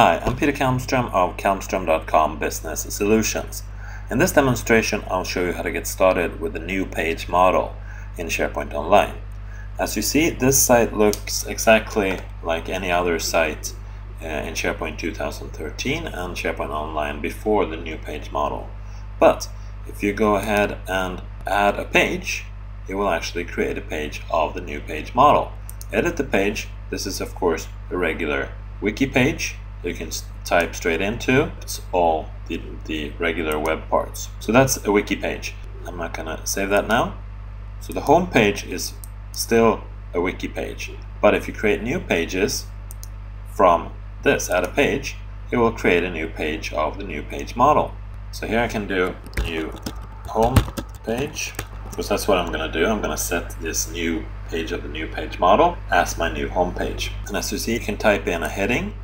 Hi, I'm Peter Kalmström of Kalmstrom.com Business Solutions. In this demonstration, I'll show you how to get started with the new page model in SharePoint Online. As you see, this site looks exactly like any other site uh, in SharePoint 2013 and SharePoint Online before the new page model. But if you go ahead and add a page, it will actually create a page of the new page model. Edit the page. This is of course a regular wiki page you can type straight into. It's all the, the regular web parts. So that's a wiki page. I'm not gonna save that now. So the home page is still a wiki page. But if you create new pages from this, add a page, it will create a new page of the new page model. So here I can do new home page because that's what I'm going to do. I'm going to set this new page of the new page model as my new home page. And as you see, you can type in a heading.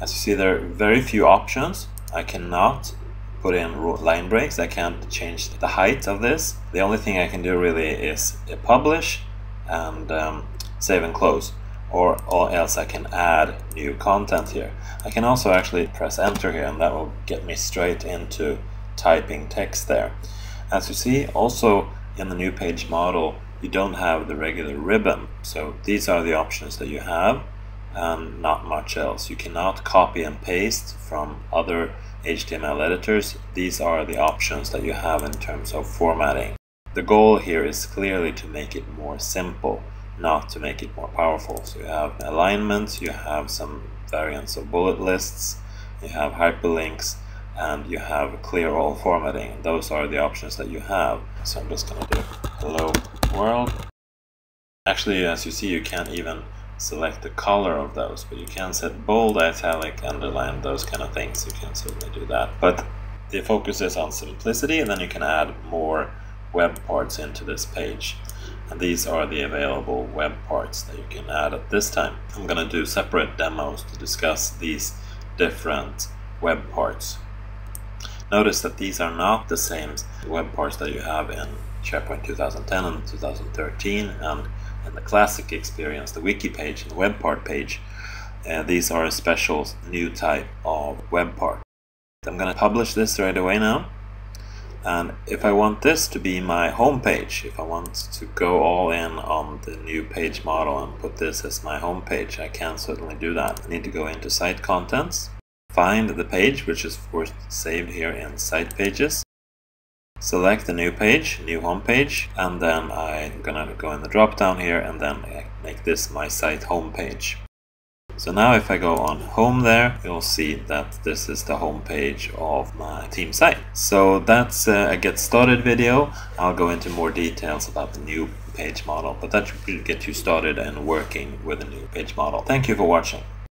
As you see, there are very few options. I cannot put in line breaks. I can't change the height of this. The only thing I can do really is publish and um, save and close or, or else I can add new content here. I can also actually press enter here and that will get me straight into typing text there. As you see also in the new page model you don't have the regular ribbon so these are the options that you have and not much else. You cannot copy and paste from other HTML editors. These are the options that you have in terms of formatting. The goal here is clearly to make it more simple not to make it more powerful. So you have alignments, you have some variants of bullet lists, you have hyperlinks, and you have clear all formatting. Those are the options that you have. So I'm just going to do hello world. Actually, as you see, you can't even select the color of those, but you can set bold, italic, underline, those kind of things. You can certainly do that. But the focus is on simplicity, and then you can add more web parts into this page and these are the available web parts that you can add at this time. I'm going to do separate demos to discuss these different web parts. Notice that these are not the same web parts that you have in SharePoint 2010 and 2013 and in the classic experience, the wiki page and the web part page. Uh, these are a special new type of web part. I'm going to publish this right away now and if I want this to be my home page, if I want to go all in on the new page model and put this as my home page, I can certainly do that. I need to go into site contents, find the page, which is of course saved here in site pages, select the new page, new home page, and then I'm gonna go in the drop down here and then make this my site home page. So now if I go on home there, you'll see that this is the home page of my team site. So that's a get started video. I'll go into more details about the new page model, but that should get you started and working with a new page model. Thank you for watching.